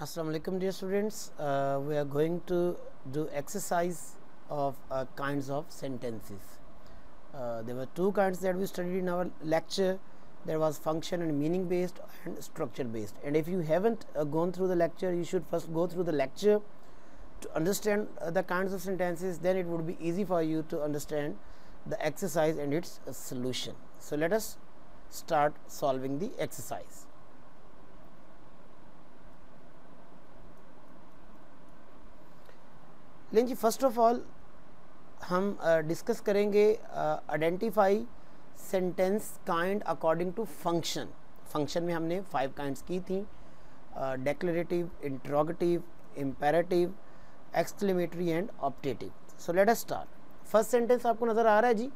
Assalamu alaikum dear students. Uh, we are going to do exercise of uh, kinds of sentences. Uh, there were two kinds that we studied in our lecture. There was function and meaning based and structure based. And if you haven't uh, gone through the lecture you should first go through the lecture to understand uh, the kinds of sentences. Then it would be easy for you to understand the exercise and its uh, solution. So let us start solving the exercise लेकिन जी first of all हम discuss uh, करेंगे identify sentence kind according to function function में हमने five kinds की थी declarative interrogative imperative exclamatory and optative so let us start first sentence आपको नज़र आ रहा है जी?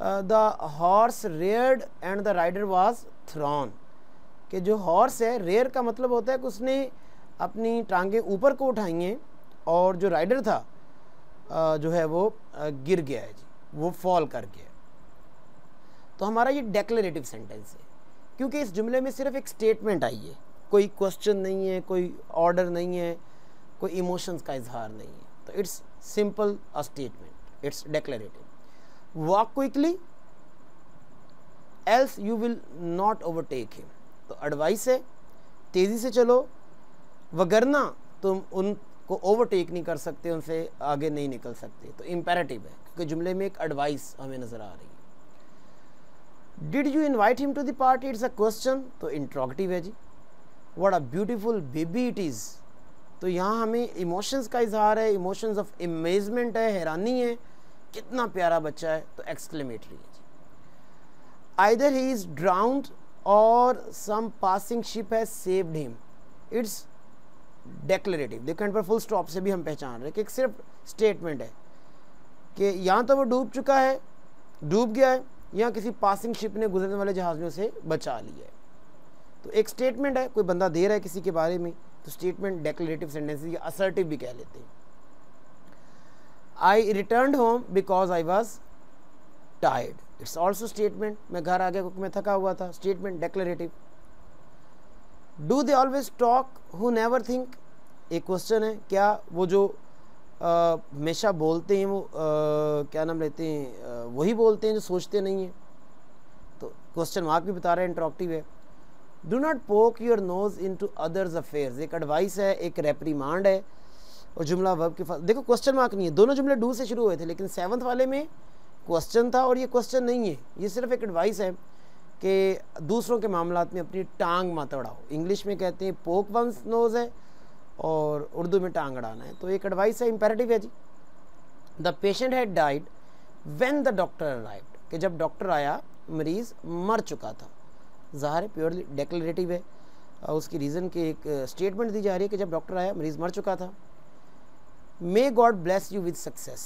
The horse reared and the rider was thrown कि जो हॉर्स है रेयर का मतलब होता है कि उसने अपनी टांगे ऊपर को उठाई हैं और जो राइडर था जो है वो गिर गया है जी, वो फॉल कर गया तो हमारा ये डेक्लरेटिव सेंटेंस है, क्योंकि इस जुमले में सिर्फ़ एक स्टेटमेंट आई है, कोई क्वेश्चन नहीं है, कोई ऑर्डर नहीं है, कोई इमोशंस का इजहार नहीं है। तो it's simple a statement it's declarative walk quickly else you will not overtake him तो एडवाइस है, तेज़ी से चलो, वगरना तुम उनको ओवरटेक नहीं कर सकते, उनसे आगे नहीं निकल सकते। तो इम्पेरेटिव है, क्योंकि जुमले में एक एडवाइस हमें नज़र आ रही है। Did you invite him to the party it's a question तो इंट्रोगेटिव है जी। What a beautiful baby it is तो यहाँ हमें इमोशंस का इजहार है इमोशंस ऑफ़ इमेजमेंट है, हैरानी है। कितना प्यारा बच्चा है तो एक्सक्लेमेटरी है जी। आइदर ही इज़ ड्राउंड और सम पासिंग शिप है सेव्ड हिम इट्स डेक्लेरेटिव देखो इन पर फुल स्टॉप से भी हम पहचान रहे हैं कि सिर्फ़ स्टेटमेंट है कि यहाँ तो वो डूब चुका है, डूब गया है या किसी पासिंग शिप ने गुजरने वाले जहाज़ में उसे बचा लिया है। तो एक स्टेटमेंट है, कोई बंदा दे रहा है किसी के बारे में तो स्टेटमेंट डेक्लेटिव सेंटेंस या असर्टिव भी कह लेते हैं। I return home because I was tired it's also statement मैं घर आ गया क्योंकि मैं थका हुआ था statement declarative do they always talk who never think? एक क्वेश्चन है क्या वो जो हमेशा बोलते हैं वो आ, क्या नाम लेते हैं वही बोलते हैं जो सोचते नहीं हैं? तो क्वेश्चन मार्क भी बता रहे हैं इंट्रोक्टिव है। Do not poke your nose into others affairs एक एडवाइस है एक रेप्रीमांड है और जुमला वर्ब के पास देखो क्वेश्चन मार्क नहीं है। दोनों जुमले डू से शुरू हुए थे लेकिन सेवन्थ वाले में क्वेश्चन था और ये क्वेश्चन नहीं है। ये सिर्फ़ एक एडवाइस है। कि दूसरों के मामला में अपनी टांग मत अड़ाओ। इंग्लिश में कहते हैं, पोक वंस नोज़ है और उर्दू में टांग अड़ाना है। तो एक एडवाइस है इम्पेरेटिव है जी। The patient had died when the doctor arrived कि जब डॉक्टर आया, मरीज़ मर चुका था। ज़ाहिर है प्योरली डेक्लेटिव है। उसकी रीज़न की एक स्टेटमेंट दी जा रही है कि जब डॉक्टर आया, मरीज़ मर चुका था। May God bless you with success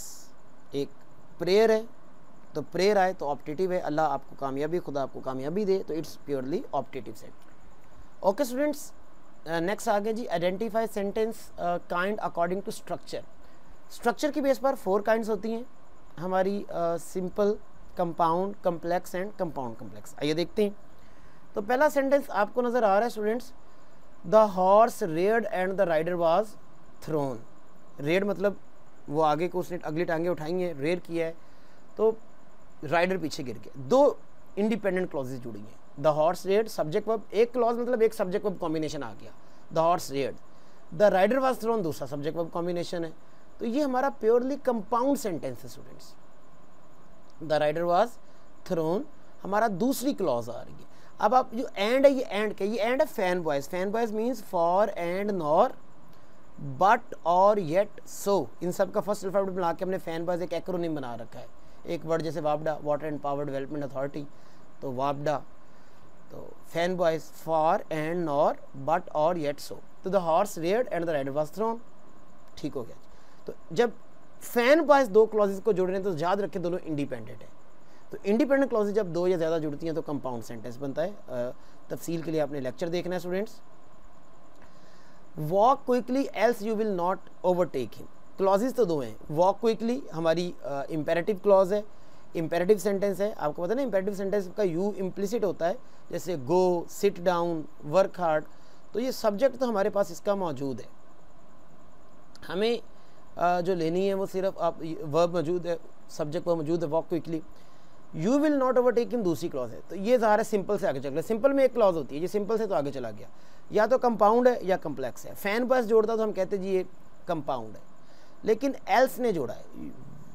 एक प्रेयर है। तो प्रेयर आए तो ऑप्टेटिव है, अल्लाह आपको कामयाबी, खुदा आपको कामयाबी दे तो it's purely optative set okay students next आगे जी identify sentence kind according to structure structure की बेस पर फोर काइंड्स होती हैं. हमारी simple compound complex and compound complex आइए देखते हैं. तो पहला सेंटेंस आपको नज़र आ रहा है students the horse reared and the rider was thrown reared मतलब वो आगे को उसने अगली टांगे उठाई हैं रेड किया है. तो राइडर पीछे गिर गया। दो इंडिपेंडेंट क्लॉजेज जुड़ी हैं। The horse reared subject verb एक क्लॉज मतलब एक सब्जेक्ट वर्ब कॉम्बिनेशन आ गया। The horse reared the rider was thrown दूसरा सब्जेक्ट वर्ब कॉम्बिनेशन है। तो ये हमारा प्योरली कंपाउंड सेंटेंस है students the rider was thrown हमारा दूसरी क्लॉज आ रही है। अब आप जो एंड है, ये एंड क्या ये एंड है fan boys fan boys means for and nor but or yet so इन सब का फ़र्स्ट अल्फ़ाबेट मिला के हमने फ़ैन बॉयज़ एक एक्रोनिम बना रखा है। एक वर्ड जैसे वापडा water and power development authority तो वापडा तो fan boys for and nor but or yet so तो the horse reared and the reared was thrown ठीक हो गया। तो जब फ़ैन बॉयज़ दो क्लॉजेज को जोड़ रहे हैं तो याद रखें दोनों इंडिपेंडेंट है। तो इंडिपेंडेंट क्लॉजेज जब दो या ज़्यादा जुड़ती हैं तो कंपाउंड सेंटेंस बनता है। तफसील के लिए आपने लेक्चर देखना है students walk quickly else you will not overtake him clauses तो दो हैं। वॉक क्विकली हमारी इम्पेरेटिव uh, क्लॉज है इम्पेरेटिव सेंटेंस है। आपको पता ना इम्पेरेटिव सेंटेंस का यू इम्प्लिसिट होता है जैसे go sit down work hard तो ये सब्जेक्ट तो हमारे पास इसका मौजूद है। हमें जो लेनी है वो सिर्फ़ आप वर्ब मौजूद है सब्जेक्ट पर मौजूद है walk quickly you will not overtake इन दूसरी क्लॉज है। तो ये ज़ाहिर सिंपल से आगे चल है। सिंपल में एक क्लॉज होती है ये सिंपल से तो आगे चला गया। या तो कंपाउंड है या कम्प्लेक्स है। फ़ैन पास जोड़ता तो हम कहते जी ये कंपाउंड है। लेकिन एल्स ने जोड़ा है।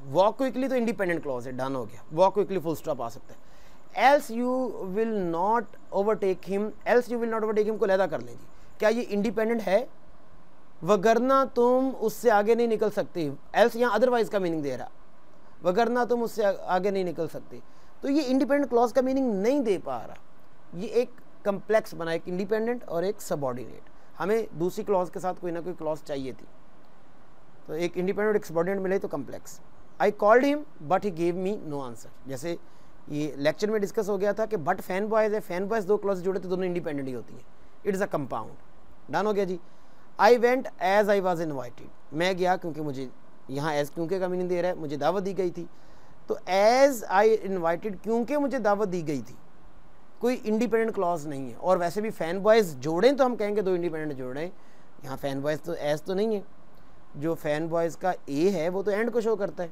वॉक क्विकली तो इंडिपेंडेंट क्लॉज है, डन हो गया। वॉक क्विकली फुल स्टॉप आ सकता है। Else you will not overtake him, else you will not overtake him को लैदा कर लें क्या ये इंडिपेंडेंट है? वगरना तुम उससे आगे नहीं निकल सकते। एल्स यहाँ अदरवाइज़ का मीनिंग दे रहा। वगरना तुम उससे आगे नहीं निकल सकते। तो ये इंडिपेंडेंट क्लॉज का मीनिंग नहीं दे पा रहा। ये एक कम्प्लेक्स बना, एक इंडिपेंडेंट और एक सबॉर्डिनेट हमें दूसरी क्लॉज के साथ कोई ना कोई क्लॉज चाहिए थी। तो एक इंडिपेंडेंट एक सबॉर्डिनेट मिले तो complex I called him but he gave me no answer जैसे ये लेक्चर में डिस्कस हो गया था कि बट फ़ैन बॉयज़ है फ़ैन बॉयज़ दो क्लॉज जुड़े तो दोनों इंडिपेंडेंट ही होती है। It is a compound done हो गया जी। I went as I was invited मैं गया क्योंकि मुझे यहाँ एज क्योंकि का मीनिंग दे रहा है, मुझे दावत दी गई थी। तो एज आई इन्वाइटेड क्योंकि मुझे दावत दी गई थी। कोई इंडिपेंडेंट क्लॉज नहीं है। और वैसे भी फ़ैन बॉयज़ जोड़ें तो हम कहेंगे दो इंडिपेंडेंट जोड़ें। यहाँ फ़ैन बॉयज़ तो एज तो नहीं है। जो फ़ैन बॉयज़ का ए है, वो तो एंड को शो करता है।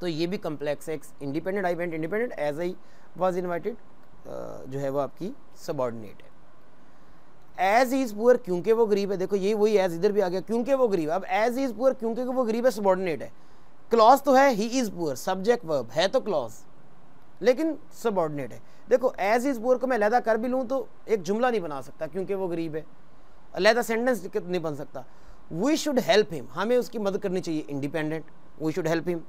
तो ये भी कम्प्लेक्स है independent I went independent as I was invited जो है वो आपकी सबॉर्डिनेट है। एज इज़ पुअर क्योंकि वो गरीब है, देखो ये वही एज इधर भी आ गया, क्योंकि वो गरीब है। अब एज इज़ पुअर क्योंकि वो गरीब है सबॉर्डिनेट है। क्लॉज तो है he is poor subject verb है तो क्लॉज लेकिन सबॉर्डिनेट है। देखो एज इज़ पुअर को मैं लहदा कर भी लूँ तो एक जुमला नहीं बना सकता, क्योंकि वो गरीब है। लहदा सेंटेंस नहीं बन सकता। वी शुड हेल्प हिम हमें उसकी मदद करनी चाहिए independent we should help him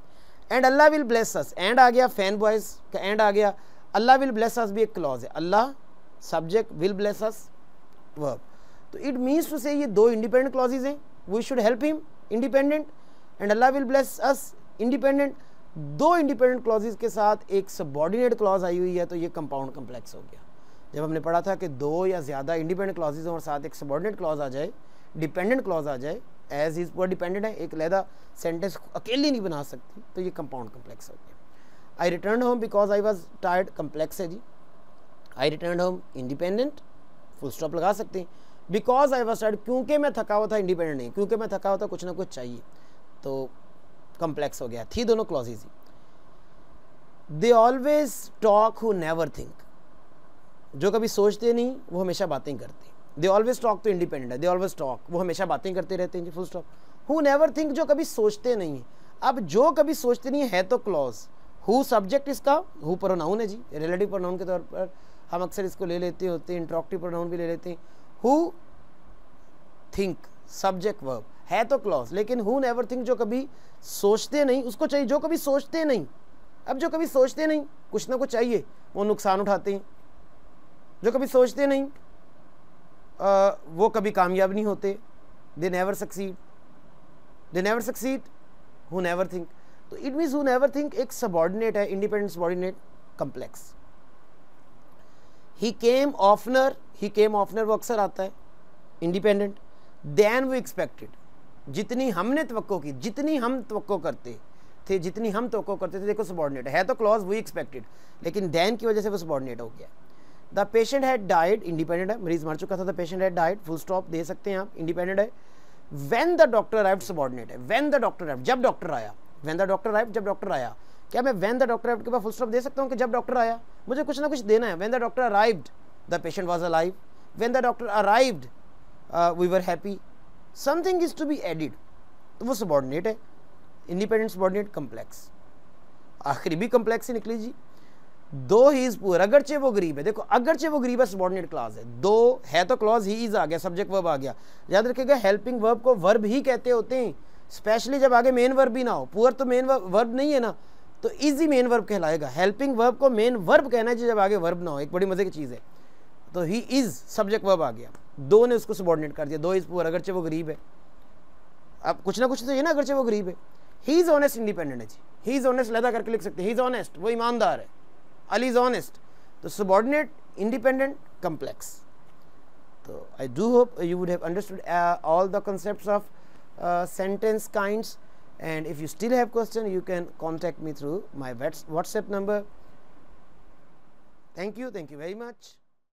and Allah will bless us and आ गया फ़ैन बॉयज़ का एंड आ गया. अल्लाह विल ब्लेस अस भी एक क्लॉज है. Allah subject will bless us verb तो इट मीन्स टू से ये दो इंडिपेंडेंट क्लॉजेज हैं. We should help him independent and Allah will bless us independent दो इंडिपेंडेंट क्लॉजेज के साथ एक सबॉर्डिनेट क्लॉज आई हुई है तो ये कंपाउंड कम्प्लेक्स हो गया। जब हमने पढ़ा था कि दो या ज़्यादा इंडिपेंडेंट क्लॉजेज और साथ एक सबॉर्डिनेट क्लॉज आ जाए डिपेंडेंट क्लॉज आ जाए एज इज़ पर डिपेंडेंट है, एक लहदा सेंटेंस अकेली नहीं बना सकती तो ये कंपाउंड कम्प्लेक्स हो गया। I return home because I was tired complex है जी। I return home independent full stop लगा सकते हैं। बिकॉज़ आई वॉज़ टायर्ड क्योंकि मैं थका हुआ था इंडिपेंडेंट नहीं, क्योंकि मैं थका हुआ था, कुछ ना कुछ चाहिए तो कम्प्लेक्स हो गया। थी दोनों clauses he. They always talk who never think जो कभी सोचते नहीं, वो हमेशा बातें करते दे ऑलवेज टॉक तो इंडिपेंडेंट है दे ऑलवेज टॉक वो हमेशा बातें करते रहते हैं जी full stop who never think जो कभी सोचते नहीं है. अब जो कभी सोचते नहीं है तो क्लॉज हु सब्जेक्ट इसका? हु प्रोनाउन है जी? रिलेटिव प्रोनाउन के तौर पर हम अक्सर इसको ले लेते होते हैं इंट्रोक्टिव प्रोनाउन भी ले लेते हैं. हु थिंक सब्जेक्ट वर्ब है तो क्लॉज लेकिन हु नेवर थिंक जो कभी सोचते नहीं, उसको चाहिए जो कभी सोचते नहीं. अब जो कभी सोचते नहीं, कुछ ना कुछ चाहिए, वो नुकसान उठाते हैं. जो कभी सोचते नहीं वो कभी कामयाब नहीं होते। They never succeed they never succeed who never think तो it means who never think एक सबॉर्डिनेट है independent subordinate complex he came oftener he came oftener वो अक्सर आता है इंडिपेंडेंट दैन वो एक्सपेक्टेड जितनी हमने तो की, जितनी हम तो करते थे, जितनी हम तो करते थे, देखो सबॉर्डिनेट है। तो क्लॉज वो एक्सपेक्टेड लेकिन दैन की वजह से वो सबॉर्डिनेट हो गया। The patient had died independent है, मरीज़ मर चुका था the patient had died full stop दे सकते हैं आप इंडिपेंडेंट है। When the doctor arrive subordinate है। वेन द डॉक्टर अराइव जब डॉक्टर आया वेन द डॉक्टर अराइव जब डॉक्टर आया। क्या मैं वेन द डॉक्टर अराइव के बाद फुल स्टॉप दे सकता हूँ कि जब डॉक्टर आया? मुझे कुछ ना कुछ देना है। When the doctor arrived the patient was alive when the doctor arrived we were happy something is to be added तो वो सबॉर्डिनेट है। इंडिपेंडेंट सबॉर्डिनेट कम्प्लेक्स आखिरी भी कम्प्लेक्स ही निकली जी। दो ही इज़ पुअर अगरचे वो गरीब है। देखो, अगरचे वो गरीब है सबॉर्डिनेट क्लास है। दो, है तो क्लॉज ही इज़ आ गया सब्जेक्ट वर्ब आ गया। याद रखिएगा हेल्पिंग वर्ब को वर्ब ही कहते होते हैं। स्पेशली जब आगे मेन वर्ब भी ना हो पुअर तो मेन वर्ब नहीं है ना तो इजी मेन वर्ब कहलाएगा। हेल्पिंग वर्ब को मेन वर्ब कहना चाहिए जब आगे वर्ब ना हो। एक बड़ी मज़े की चीज़ है। तो ही इज़ सब्जेक्ट वर्ब आ गया। दो ने उसको सबॉर्डिनेट कर दिया। दो इज़ पुअर अगरचे वो गरीब है। अब कुछ ना कुछ तो ये ना, अगरचे वो गरीब है। ही इज़ ऑनेस्ट इंडिपेंडेंट है जी। ही इज़ ऑनेस्ट लदा करके लिख सकते हैं। ही इज़ ऑनेस्ट वो ईमानदार है। Ali is honest. The subordinate, independent, complex. So I do hope you would have understood uh, all the concepts of uh, sentence kinds and if you still have question you can contact me through my WhatsApp number. Thank you. Thank you very much.